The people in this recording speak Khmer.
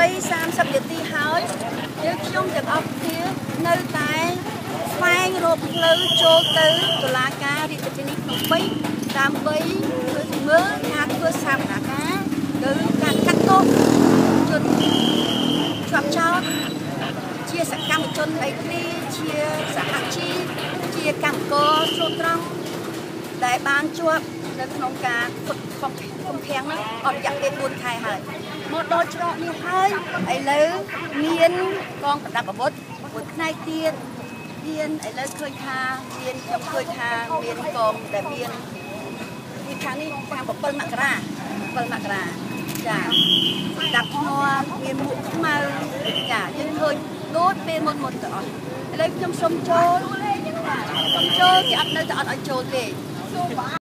30នាទីហើយយើងខ្ញុំទាំងអស់គ្នានៅតែស្វែងរកផ្លូវចូលទៅតុលាការរាជធានីភ្នំពេញដើម្បីមើលការធ្វើសាវនាការឬការកាត់ទោសជនជាប់ចោតជាសកម្មជនអីគ្នាជាសហជីពជាកម្មករស្លូតត្រង់ដែលបានជាប់នៅក្នុងការផ្ទុកខំខំខាំងហ្នឹងអត់រយៈពេល4ខែហើយ មកដល់ច្រកនេះហើយឥឡូវមានកងប្រដាប់អាវុធមួយផ្នែកទៀតមានឥឡូវឃើញថាមានខ្ញុំឃើញថាមានកងដែលមានពីខាងនេះខាង7មករា7មករាចាដាក់ងំមានមួកខ្មៅចាយើងឃើញដូចពេលមុនមុនទៅអស់ឥឡូវខ្ញុំសុំចូលសុំចូលគេអត់នៅតែអត់ឲ្យចូលទេ